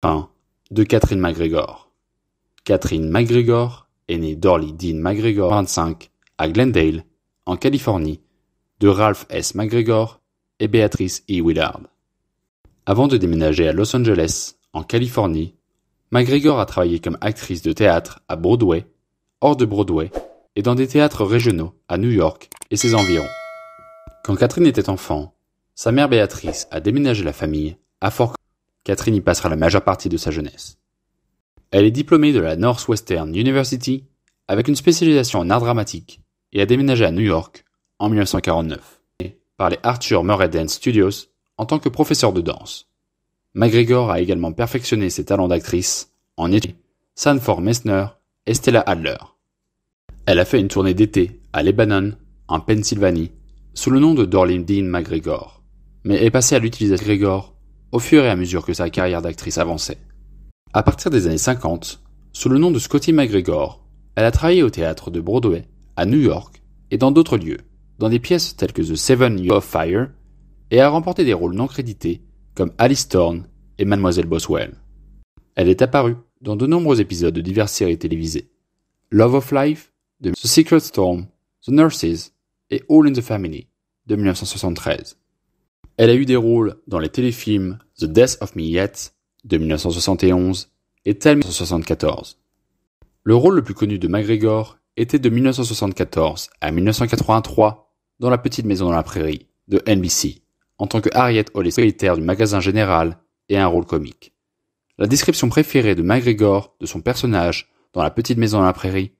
Fin de Catherine McGregor. Catherine McGregor est née Dorley Dean McGregor 25 à Glendale, en Californie, de Ralph S. McGregor et Beatrice E. Willard. Avant de déménager à Los Angeles, en Californie, McGregor a travaillé comme actrice de théâtre à Broadway, hors de Broadway et dans des théâtres régionaux à New York et ses environs. Quand Catherine était enfant, sa mère Béatrice a déménagé la famille à Fort Catherine y passera la majeure partie de sa jeunesse. Elle est diplômée de la Northwestern University avec une spécialisation en art dramatique et a déménagé à New York en 1949 par les Arthur Murray Dance Studios en tant que professeur de danse. McGregor a également perfectionné ses talents d'actrice en études Sanford Messner et Stella Adler. Elle a fait une tournée d'été à Lebanon, en Pennsylvanie, sous le nom de Dorleen Dean McGregor, mais est passée à l'utilisation McGregor au fur et à mesure que sa carrière d'actrice avançait. À partir des années 50, sous le nom de Scotty McGregor, elle a travaillé au théâtre de Broadway, à New York et dans d'autres lieux, dans des pièces telles que The Seven Years of Fire, et a remporté des rôles non crédités comme Alice Thorne et Mademoiselle Boswell. Elle est apparue dans de nombreux épisodes de diverses séries télévisées. Love of Life, The Secret Storm, The Nurses et All in the Family, de 1973. Elle a eu des rôles dans les téléfilms The Death of Me Yet, de 1971, et Tell 1974. Le rôle le plus connu de McGregor était de 1974 à 1983 dans La Petite Maison dans la Prairie, de NBC, en tant que Harriet Hollis, propriétaire du magasin général, et un rôle comique. La description préférée de McGregor de son personnage dans La Petite Maison dans la Prairie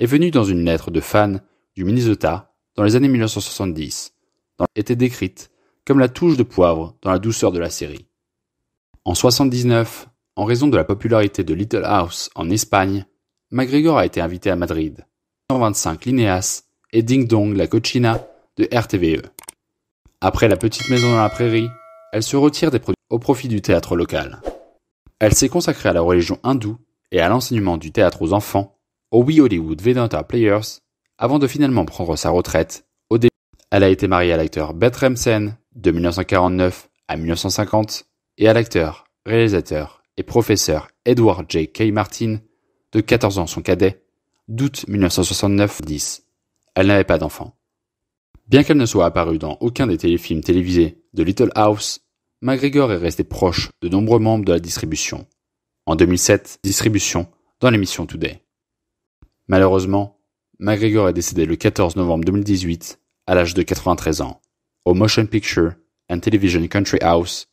est venue dans une lettre de fan du Minnesota dans les années 1970, dont était décrite comme la touche de poivre dans la douceur de la série. En 79, en raison de la popularité de Little House en Espagne, McGregor a été invité à Madrid. 125 Lineas et Ding Dong la Cochina de RTVE. Après La Petite Maison dans la Prairie, elle se retire des produits au profit du théâtre local. Elle s'est consacrée à la religion hindoue et à l'enseignement du théâtre aux enfants, au We Hollywood Vedanta Players, avant de finalement prendre sa retraite au début. Elle a été mariée à l'acteur Beth Remsen de 1949 à 1950 et à l'acteur, réalisateur et professeur Edward J. K. Martin, de 14 ans son cadet, d'août 1969-10. Elle n'avait pas d'enfant. Bien qu'elle ne soit apparue dans aucun des téléfilms télévisés de Little House, McGregor est resté proche de nombreux membres de la distribution. En 2007, distribution dans l'émission Today. Malheureusement, McGregor est décédé le 14 novembre 2018 à l'âge de 93 ans au Motion Picture and Television Country House